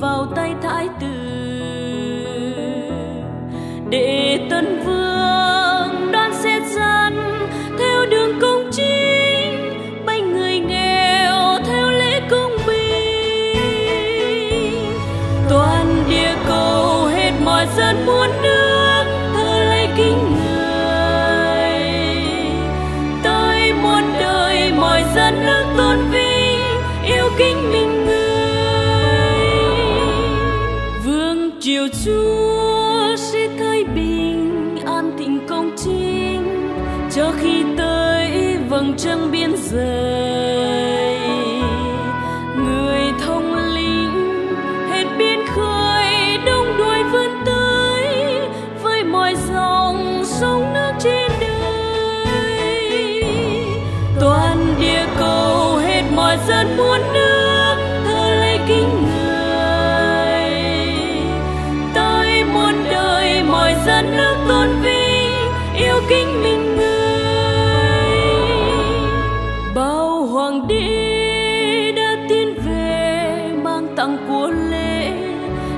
vào tay thái tử. Để tân vương chiều chúa sẽ thay bình an thịnh công chính. Cho khi tới vầng trăng biên giới người thông linh hết biên khơi đông đuôi vươn tới với mọi dòng sông nước trên đời. Toàn địa cầu hết mọi dân muôn nước kính mình người bao hoàng đế đã tiến về mang tặng của lễ,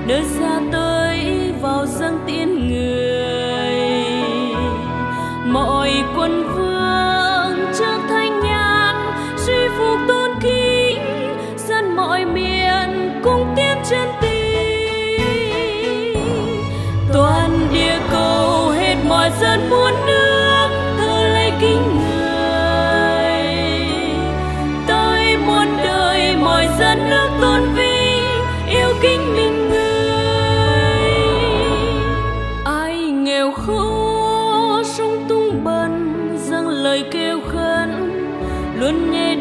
nơi ra tới vào dân tiên người. Mọi quân vương trước thanh nhàn, suy phục tôn kính dân mọi miền cùng tiến chân tình toàn địa cầu hết mọi dân muốn nước luôn nghe